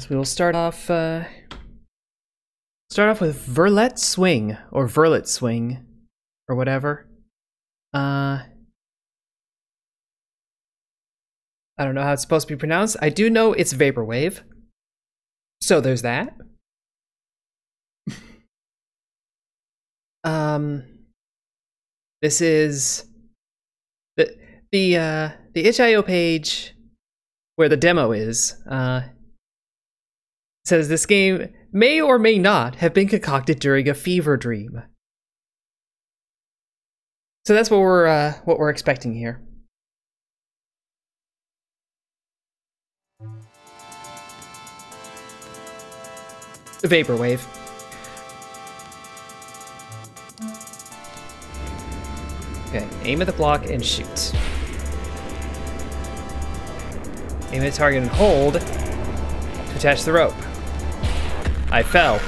As we will start off, uh, start off with Verlet Swing, or Verlet Swing, or whatever. Uh, I don't know how it's supposed to be pronounced. I do know it's Vaporwave. So there's that. um, this is the the uh, the itch.io page where the demo is. Uh, says this game may or may not have been concocted during a fever dream. So that's what we're uh, what we're expecting here. The vaporwave. Okay, aim at the block and shoot. Aim at the target and hold to attach the rope. I fell.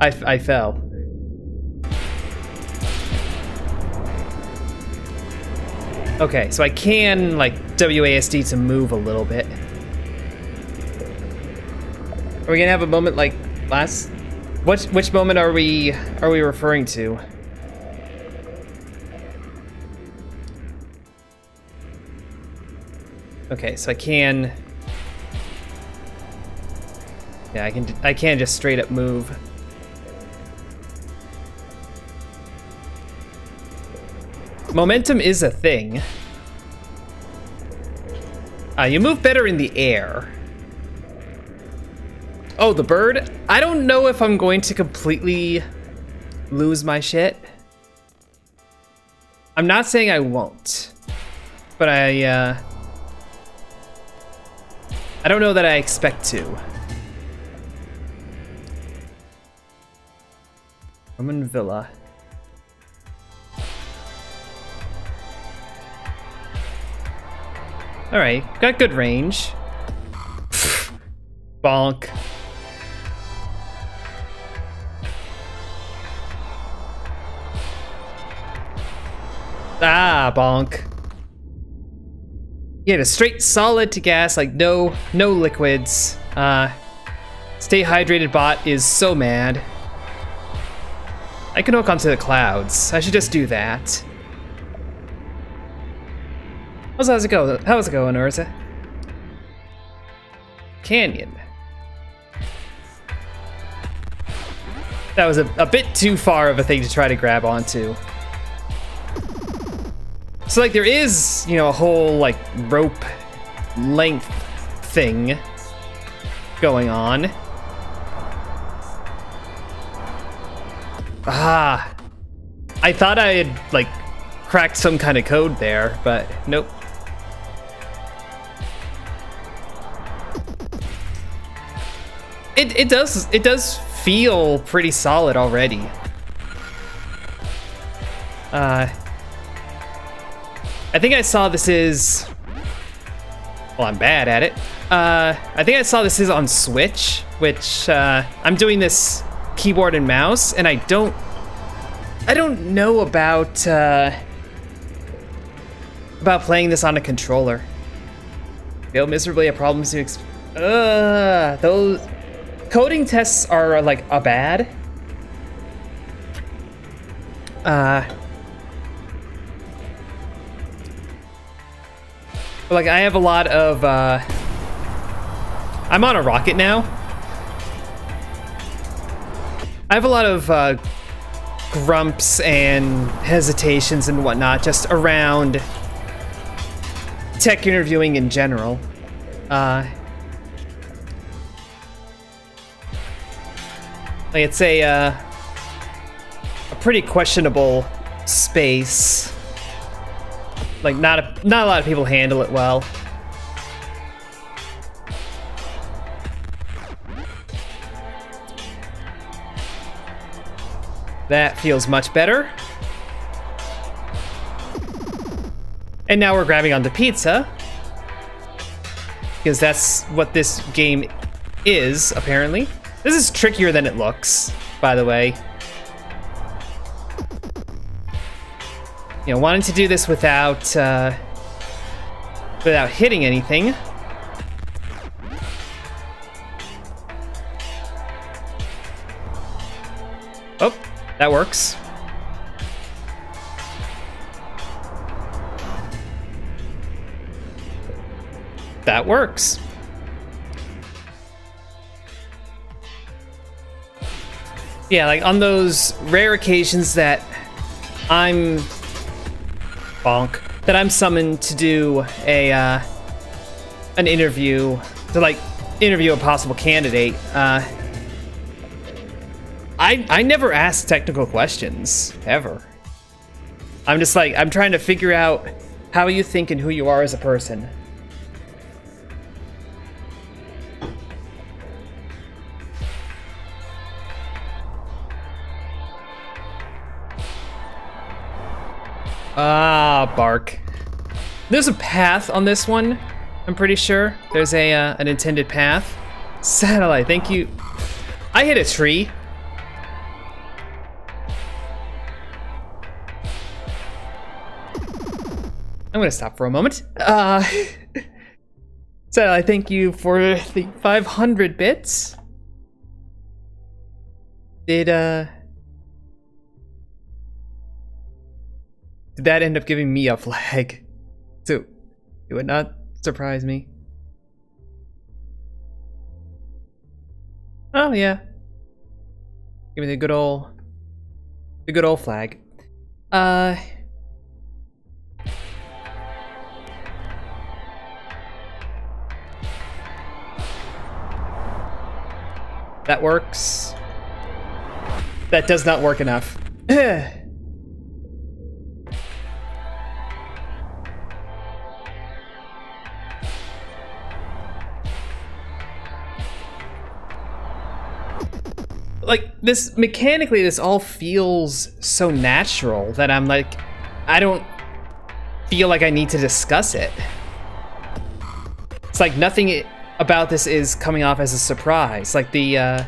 I, I fell. Okay, so I can, like, WASD to move a little bit. Are we gonna have a moment like last? Which which moment are we are we referring to? Okay, so I can. Yeah, I can. I can just straight up move. Momentum is a thing. Uh, you move better in the air. Oh, the bird? I don't know if I'm going to completely lose my shit. I'm not saying I won't. But I, uh... I don't know that I expect to. Roman Villa. Alright, got good range. Bonk. Ah, bonk. Yeah, a straight solid to gas, like no no liquids. Uh, stay hydrated bot is so mad. I can hook onto the clouds. I should just do that. How's, how's it go? How's it going, Urza? Canyon. That was a, a bit too far of a thing to try to grab onto. So like there is, you know, a whole like rope length thing going on. Ah. I thought I had like cracked some kind of code there, but nope. It it does it does feel pretty solid already. Uh I think I saw this is... Well, I'm bad at it. Uh, I think I saw this is on Switch, which uh, I'm doing this keyboard and mouse, and I don't... I don't know about... Uh, about playing this on a controller. Failed miserably at problems to... Uh, those... Coding tests are, like, a bad. Uh... like I have a lot of uh I'm on a rocket now. I have a lot of uh grumps and hesitations and whatnot just around tech interviewing in general. Uh like it's a uh a pretty questionable space. Like not a not a lot of people handle it well. That feels much better. And now we're grabbing onto pizza. Because that's what this game is, apparently. This is trickier than it looks, by the way. you know, wanting to do this without, uh, without hitting anything. That works. That works. Yeah, like on those rare occasions that I'm bonk that I'm summoned to do a uh, an interview to like interview a possible candidate. Uh, I I never ask technical questions ever. I'm just like I'm trying to figure out how you think and who you are as a person. Ah, bark. There's a path on this one. I'm pretty sure there's a uh, an intended path. Satellite, thank you. I hit a tree. I'm gonna stop for a moment. Uh, I thank you for the 500 bits. Did uh Did that end up giving me a flag? So, it would not surprise me. Oh, yeah. Give me the good old... The good old flag. Uh... That works. That does not work enough. like this mechanically this all feels so natural that I'm like I don't feel like I need to discuss it. It's like nothing about this is coming off as a surprise. Like the uh,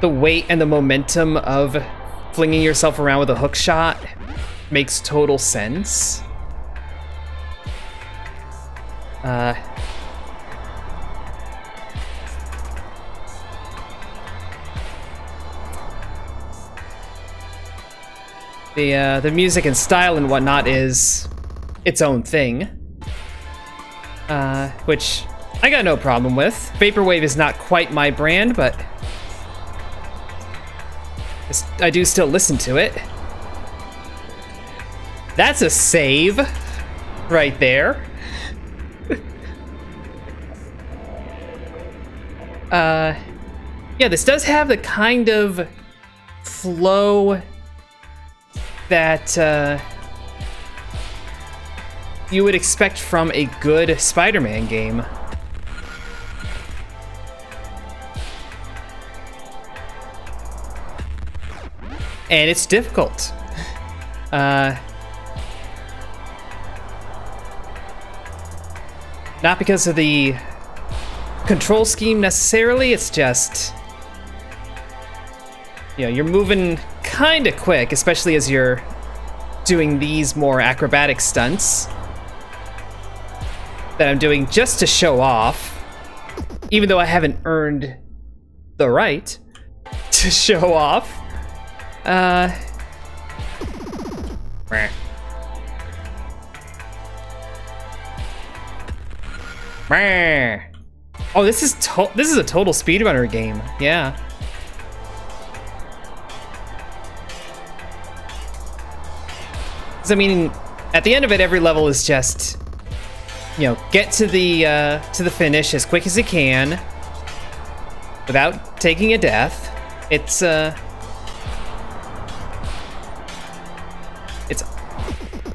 the weight and the momentum of flinging yourself around with a hook shot makes total sense. Uh, The uh, the music and style and whatnot is its own thing, uh, which I got no problem with. Vaporwave is not quite my brand, but I do still listen to it. That's a save right there. uh, yeah, this does have the kind of flow that uh, you would expect from a good Spider-Man game. And it's difficult. Uh, not because of the control scheme necessarily, it's just, you know, you're moving kind of quick, especially as you're doing these more acrobatic stunts that I'm doing just to show off, even though I haven't earned the right to show off. Uh... Oh, this is to this is a total speedrunner game. Yeah. I mean, at the end of it, every level is just, you know, get to the uh, to the finish as quick as you can without taking a death. It's uh,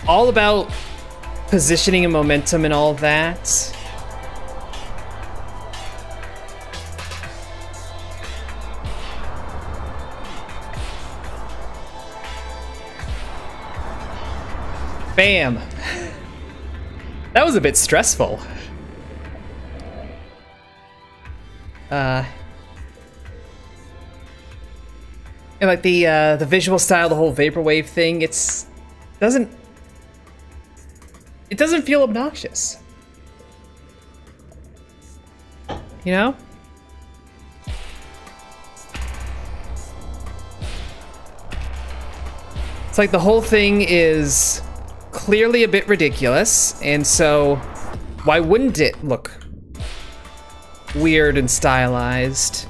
all about positioning and momentum and all that. Bam! That was a bit stressful. Uh, and like the uh, the visual style, the whole vaporwave thing, it's doesn't it doesn't feel obnoxious. You know? It's like the whole thing is clearly a bit ridiculous, and so why wouldn't it look weird and stylized?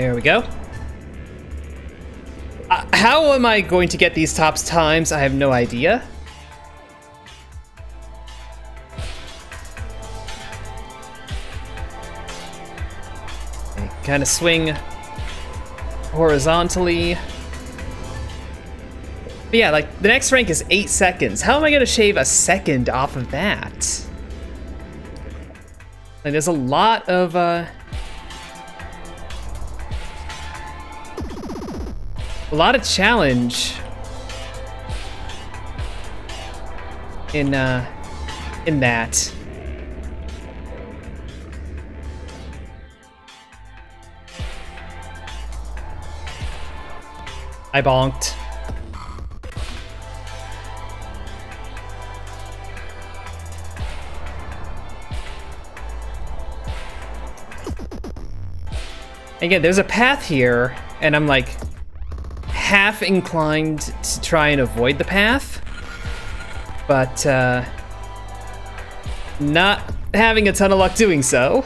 There we go. Uh, how am I going to get these tops times? I have no idea. Kind of swing horizontally. But yeah, like, the next rank is 8 seconds. How am I going to shave a second off of that? Like, there's a lot of, uh... A lot of challenge in, uh, in that. I bonked. Again, there's a path here, and I'm like half inclined to try and avoid the path, but uh, not having a ton of luck doing so.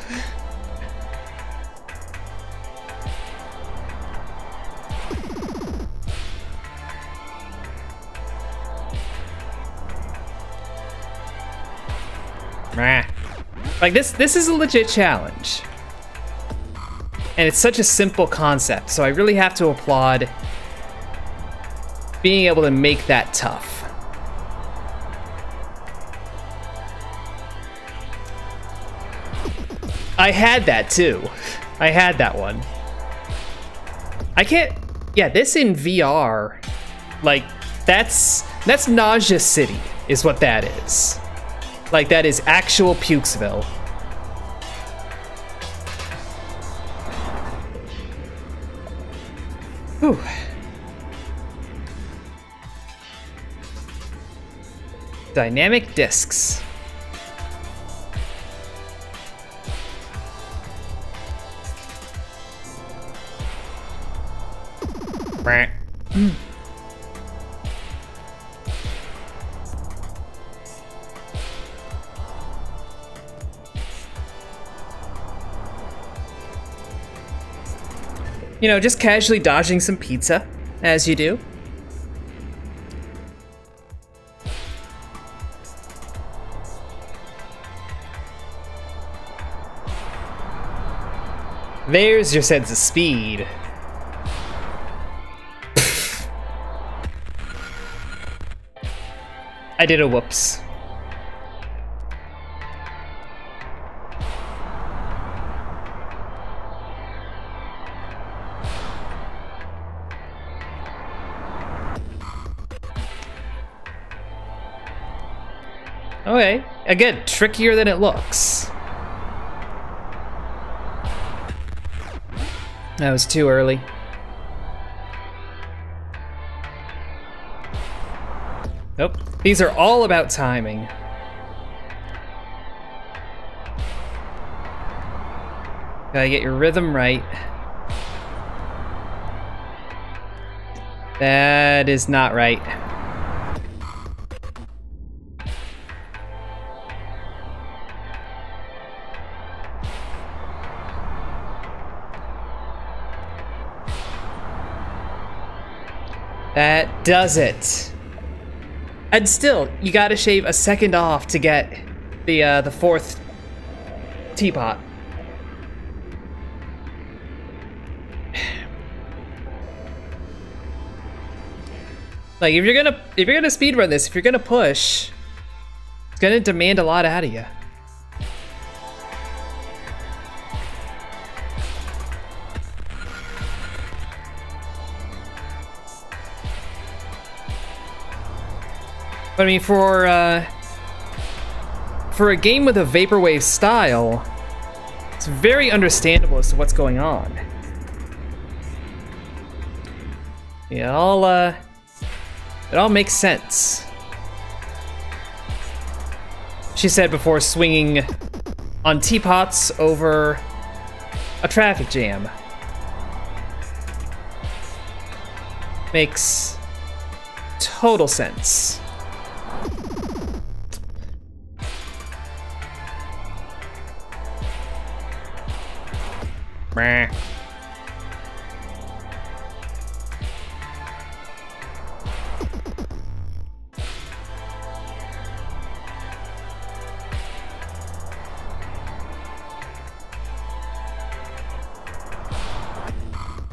Like this, this is a legit challenge. And it's such a simple concept, so I really have to applaud being able to make that tough. I had that too. I had that one. I can't, yeah, this in VR, like, that's, that's Nausea City, is what that is. Like, that is actual Pukesville. Dynamic discs. You know, just casually dodging some pizza, as you do. There's your sense of speed. I did a whoops. Okay, again, trickier than it looks. That was too early. Nope. These are all about timing. Gotta get your rhythm right. That is not right. That does it. And still, you gotta shave a second off to get the uh, the fourth teapot. like if you're gonna if you're gonna speedrun this, if you're gonna push, it's gonna demand a lot out of you. But I mean, for uh, for a game with a vaporwave style, it's very understandable as to what's going on. Yeah, all uh, it all makes sense. she said before swinging on teapots over a traffic jam. Makes total sense. Meh.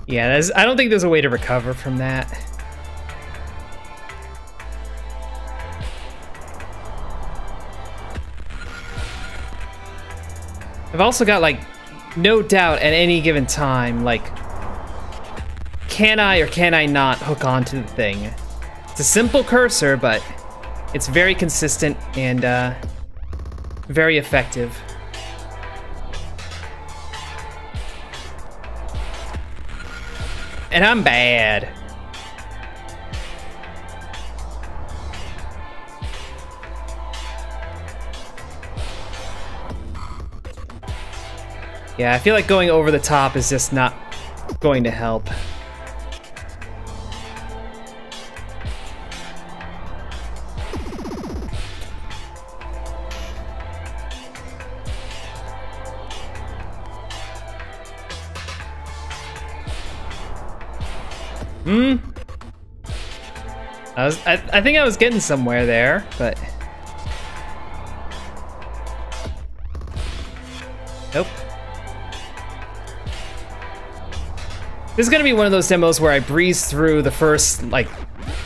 Yeah, I don't think there's a way to recover from that. I've also got, like, no doubt at any given time, like, can I or can I not hook onto the thing? It's a simple cursor, but it's very consistent and uh, very effective. And I'm bad. Yeah, I feel like going over the top is just not going to help. Hmm. I was I, I think I was getting somewhere there, but This is gonna be one of those demos where I breeze through the first, like,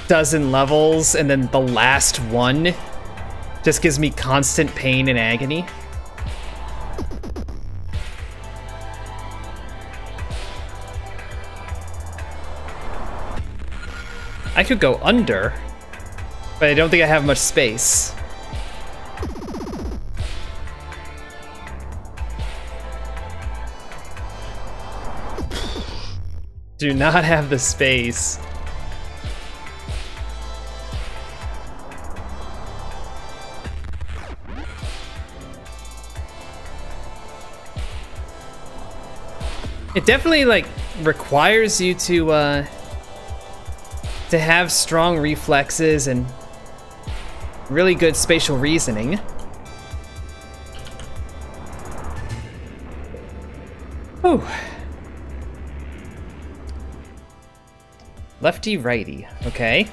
dozen levels, and then the last one just gives me constant pain and agony. I could go under, but I don't think I have much space. Do not have the space. It definitely like requires you to uh to have strong reflexes and really good spatial reasoning. Lefty righty, okay.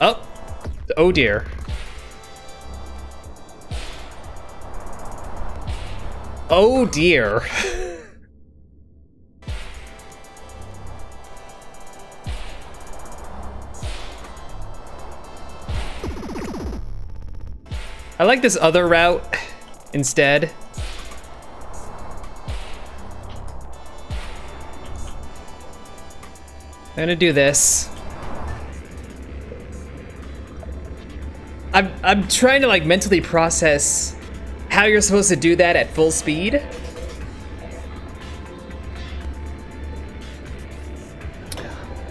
Oh, oh dear. Oh dear. I like this other route instead. I'm gonna do this. I'm, I'm trying to like mentally process how you're supposed to do that at full speed.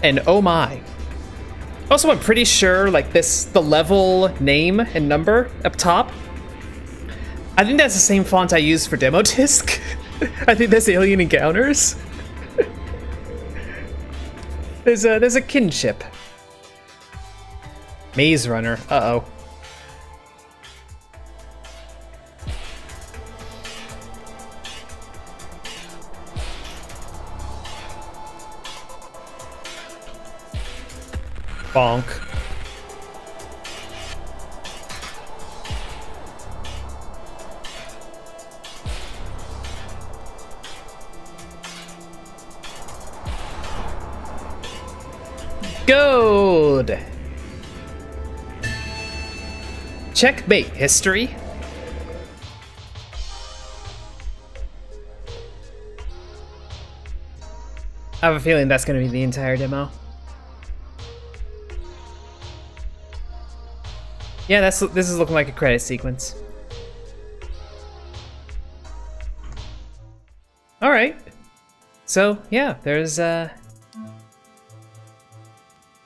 And oh my. Also, I'm pretty sure, like, this, the level name and number up top, I think that's the same font I used for demo disc. I think that's Alien Encounters. There's a, there's a kinship. Maze Runner, uh-oh. Bonk. Checkmate history. I have a feeling that's going to be the entire demo. Yeah, that's this is looking like a credit sequence. All right. So yeah, there's uh,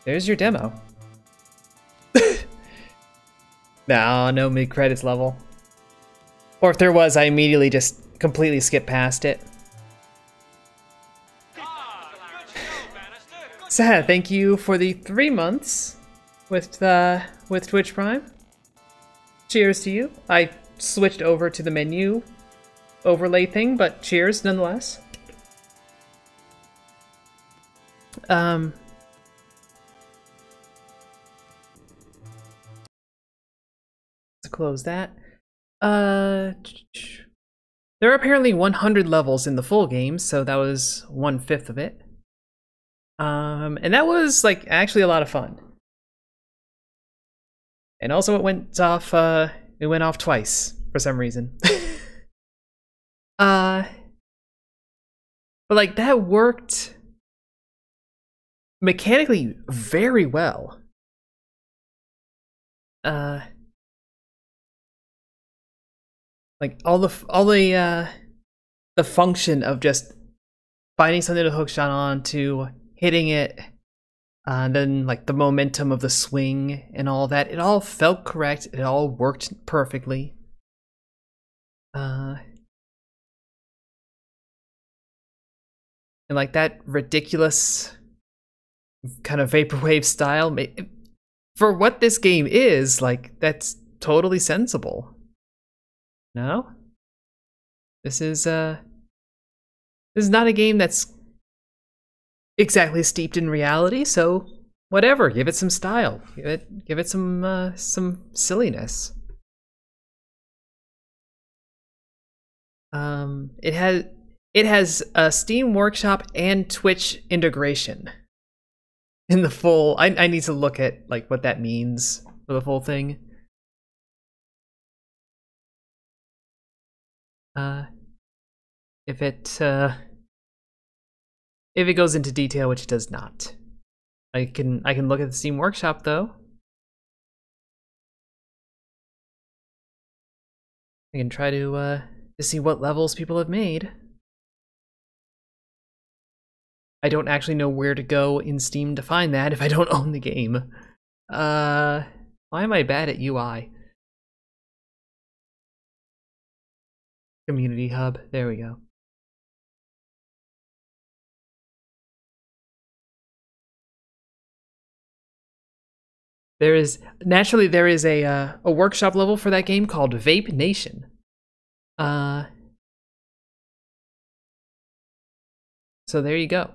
there's your demo. No, no mid credits level. Or if there was, I immediately just completely skipped past it. Sad, thank you for the three months with uh, with Twitch Prime. Cheers to you. I switched over to the menu overlay thing, but cheers nonetheless. Um, close that. Uh, there are apparently 100 levels in the full game, so that was one fifth of it. Um, and that was like actually a lot of fun. And also, it went off. Uh, it went off twice for some reason. uh, but like that worked mechanically very well. Uh, like all the all the uh, the function of just finding something to hook shot on to hitting it, uh, and then like the momentum of the swing and all that. It all felt correct. It all worked perfectly. Uh, and like that ridiculous kind of vaporwave style for what this game is like that's totally sensible no? This is uh this is not a game that's exactly steeped in reality so whatever give it some style. Give it give it some uh, some silliness. Um it has it has a steam workshop and twitch integration in the full I, I need to look at like what that means for the full thing uh if it uh if it goes into detail which it does not i can i can look at the steam workshop though i can try to uh to see what levels people have made I don't actually know where to go in Steam to find that if I don't own the game. Uh, why am I bad at UI? Community Hub, there we go. There is naturally there is a uh, a workshop level for that game called Vape Nation. Uh, so there you go.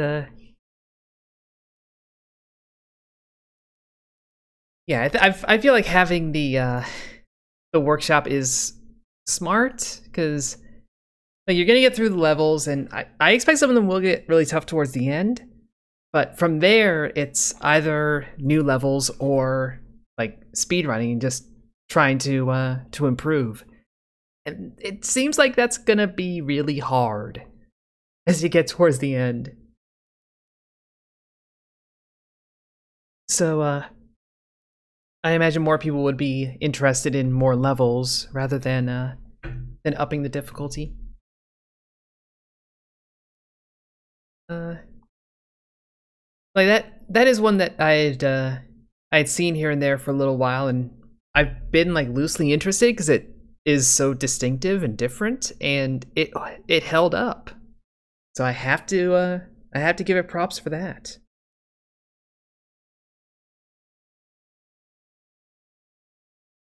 the yeah, I, I feel like having the uh, the workshop is smart because like you're gonna get through the levels, and I, I expect some of them will get really tough towards the end. But from there, it's either new levels or like speed running, and just trying to uh, to improve. And it seems like that's gonna be really hard as you get towards the end. So, uh, I imagine more people would be interested in more levels rather than uh, than upping the difficulty. Uh, like that that is one that I'd uh, I'd seen here and there for a little while, and I've been like loosely interested because it is so distinctive and different, and it it held up. So I have to uh, I have to give it props for that.